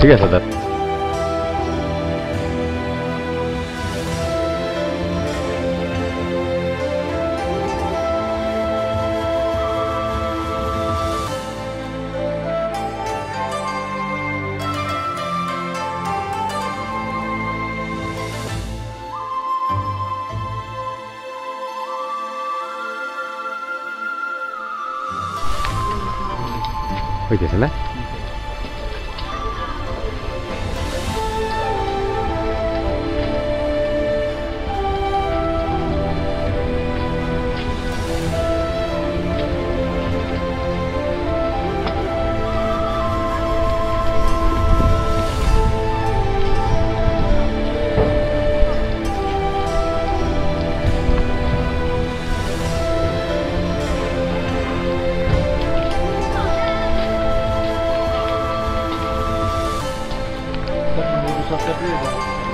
ঠিক আছে স্যার হইতেছে না Das ist doch der Bilder.